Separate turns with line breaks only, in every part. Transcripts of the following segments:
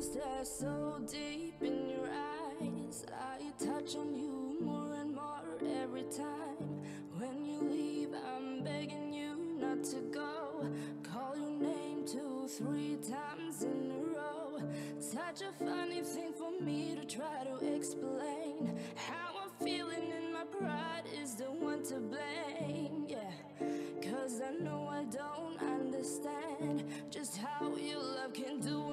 Stare so deep in your eyes. I touch on you more and more every time. Such a funny thing for me to try to explain. How I'm feeling in my pride is the one to blame. Yeah. Cause I know I don't understand just how your love can do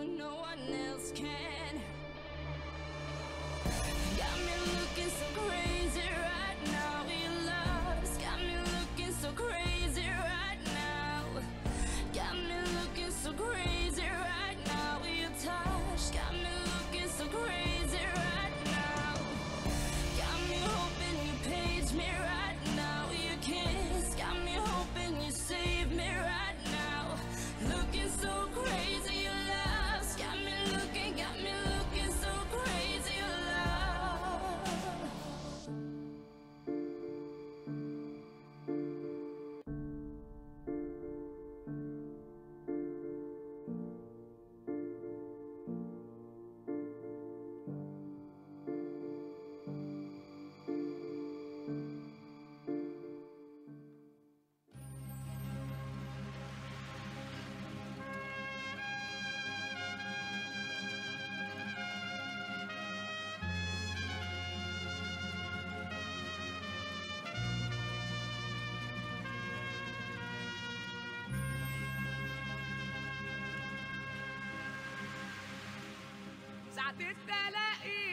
ساعة التلاقي.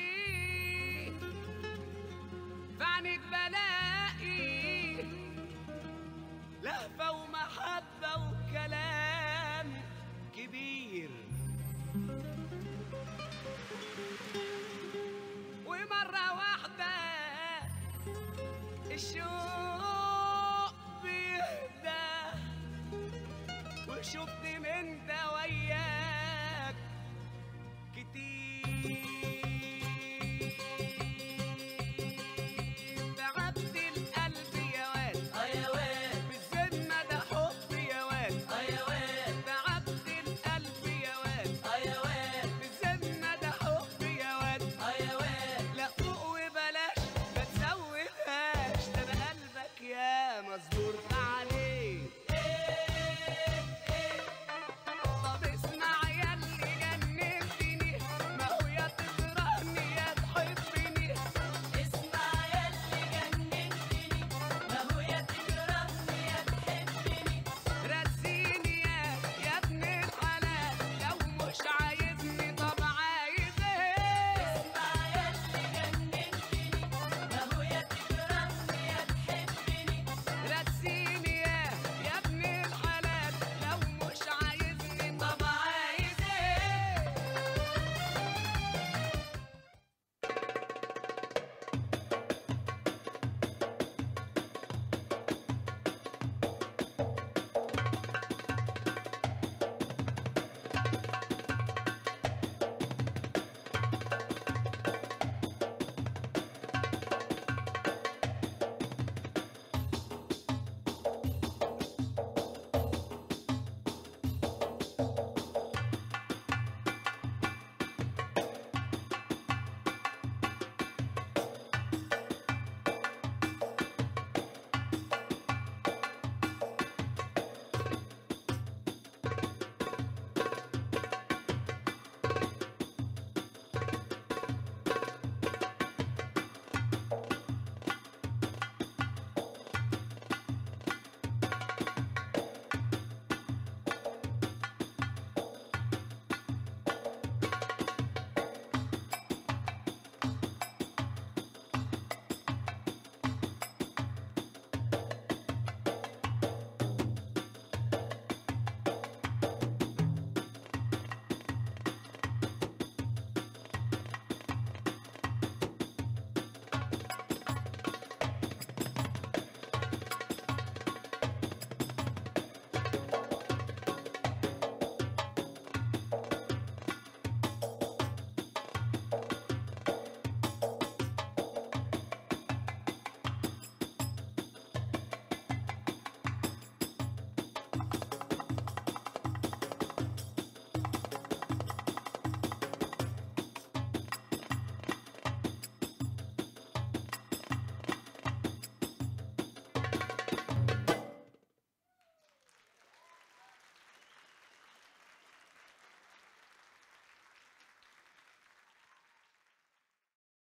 فعنك بلاقي لهفة ومحبة وكلام كبير. ومرة
واحدة الشوق